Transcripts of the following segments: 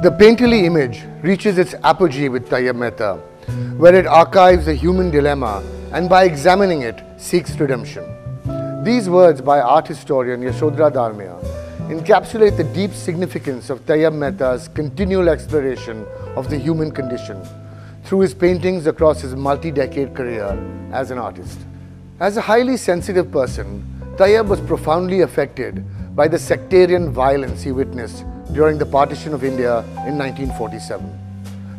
The painterly image reaches its apogee with Tyeb Mehta, where it archives the human dilemma and by examining it seeks redemption. These words by art historian Yashodhara Dalmia encapsulate the deep significance of Tyeb Mehta's continual exploration of the human condition through his paintings across his multi-decade career as an artist. As a highly sensitive person, Tyeb was profoundly affected by the sectarian violence he witnessed during the partition of India in 1947.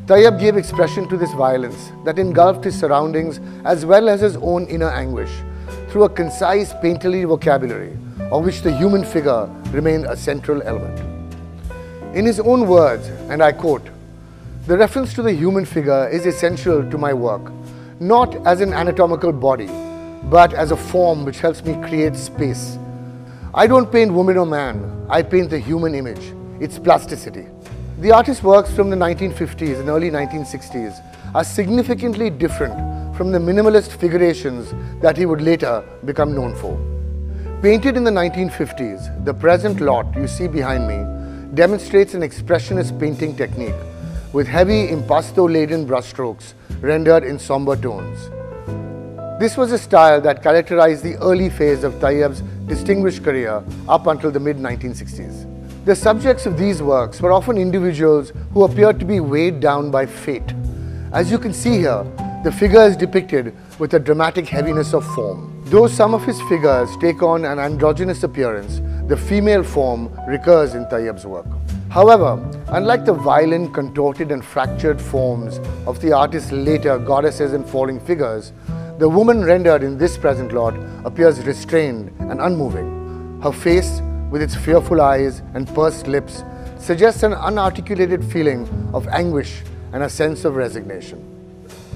Tyeb gave expression to this violence that engulfed his surroundings as well as his own inner anguish through a concise painterly vocabulary of which the human figure remained a central element. In his own words, and I quote, the reference to the human figure is essential to my work, not as an anatomical body, but as a form which helps me create space. I don't paint woman or man, I paint the human image its plasticity. The artist's works from the 1950s and early 1960s are significantly different from the minimalist figurations that he would later become known for. Painted in the 1950s, the present lot you see behind me demonstrates an expressionist painting technique with heavy impasto-laden brushstrokes rendered in somber tones. This was a style that characterized the early phase of Tyeb's distinguished career up until the mid-1960s. The subjects of these works were often individuals who appeared to be weighed down by fate. As you can see here, the figure is depicted with a dramatic heaviness of form. Though some of his figures take on an androgynous appearance, the female form recurs in Tyeb's work. However, unlike the violent, contorted and fractured forms of the artist's later goddesses and falling figures, the woman rendered in this present lot appears restrained and unmoving. Her face with its fearful eyes and pursed lips, suggests an unarticulated feeling of anguish and a sense of resignation.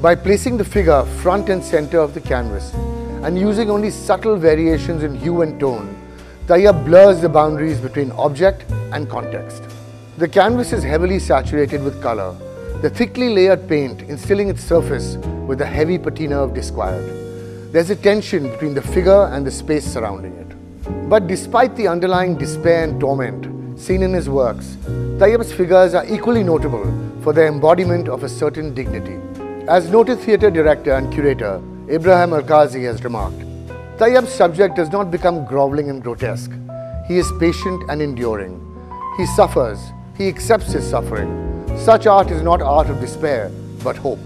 By placing the figure front and center of the canvas and using only subtle variations in hue and tone, Tyeb blurs the boundaries between object and context. The canvas is heavily saturated with color, the thickly layered paint instilling its surface with a heavy patina of disquiet. There's a tension between the figure and the space surrounding it. But despite the underlying despair and torment seen in his works, Tyeb's figures are equally notable for their embodiment of a certain dignity. As noted theatre director and curator Ibrahim Alkazi has remarked, Tyeb's subject does not become groveling and grotesque. He is patient and enduring. He suffers. He accepts his suffering. Such art is not art of despair, but hope.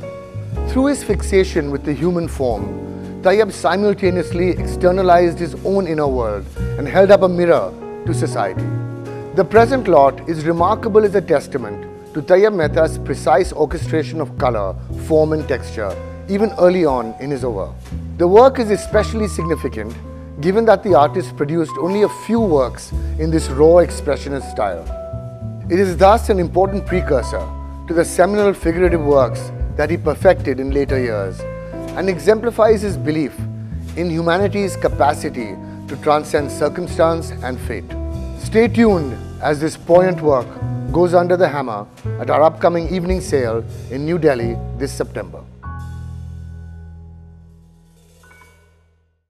Through his fixation with the human form, Tyeb simultaneously externalized his own inner world and held up a mirror to society. The present lot is remarkable as a testament to Tyeb Mehta's precise orchestration of color, form and texture, even early on in his work. The work is especially significant given that the artist produced only a few works in this raw expressionist style. It is thus an important precursor to the seminal figurative works that he perfected in later years and exemplifies his belief in humanity's capacity to transcend circumstance and fate. Stay tuned as this poignant work goes under the hammer at our upcoming evening sale in New Delhi this September.